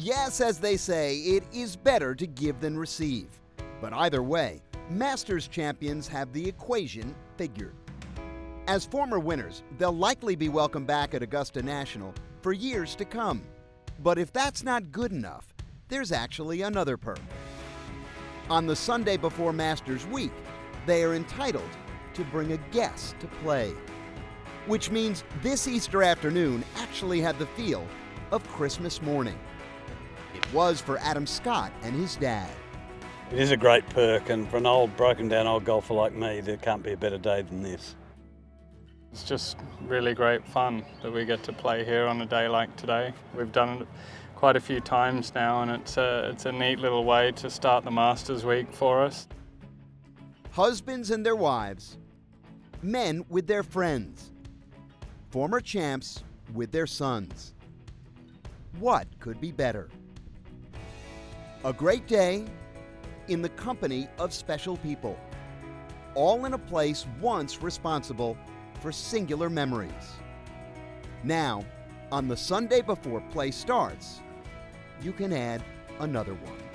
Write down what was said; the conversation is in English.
Yes, as they say, it is better to give than receive. But either way, Masters champions have the equation figured. As former winners, they'll likely be welcome back at Augusta National for years to come. But if that's not good enough, there's actually another perk. On the Sunday before Masters Week, they are entitled to bring a guest to play. Which means this Easter afternoon actually had the feel of Christmas morning. It was for Adam Scott and his dad. It is a great perk, and for an old, broken down old golfer like me, there can't be a better day than this. It's just really great fun that we get to play here on a day like today. We've done it quite a few times now, and it's a, it's a neat little way to start the Masters Week for us. Husbands and their wives, men with their friends, former champs with their sons. What could be better? A great day in the company of special people, all in a place once responsible for singular memories. Now, on the Sunday before play starts, you can add another one.